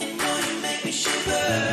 you know you make me shiver.